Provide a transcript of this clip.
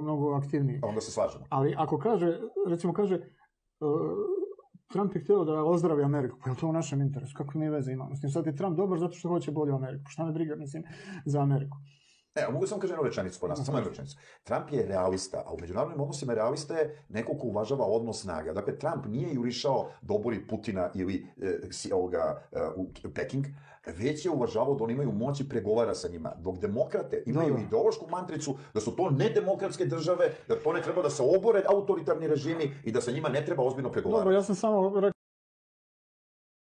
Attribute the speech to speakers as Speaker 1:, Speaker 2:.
Speaker 1: mnogo aktivniji.
Speaker 2: Onda se slažemo.
Speaker 1: Ali ako kaže, recimo kaže, uh, Trump je htio da ozdravi Ameriku, pa je to u našem interesu? Kako mi veze imamo? Mislim, sad je Trump dobar zato što hoće bolju Ameriku. Šta me briga, mislim, za Ameriku?
Speaker 2: Ne, a mogu samo kažem jednu rečenicu po nas, samo jednu rečenicu. Trump je realista, a u međunarodnim odnosima realista je neko ko uvažava odnos snaga. Dakle, Trump nije jurišao da obori Putina ili e, ovoga, e, u Peking, već je uvažavao da oni imaju moć i pregovara sa njima. Dok demokrate imaju ideološku mantricu da su to nedemokratske države, da to ne treba da se obore autoritarni režimi i da sa njima ne treba ozbiljno pregovarati.
Speaker 1: Dobro, ja sam samo rekao